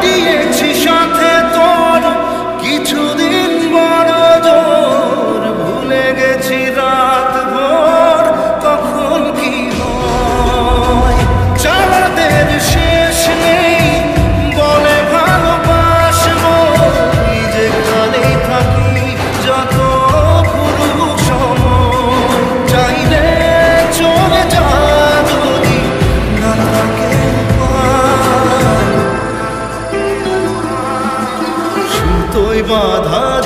dear. উপায়। সুতোয় বাঁধা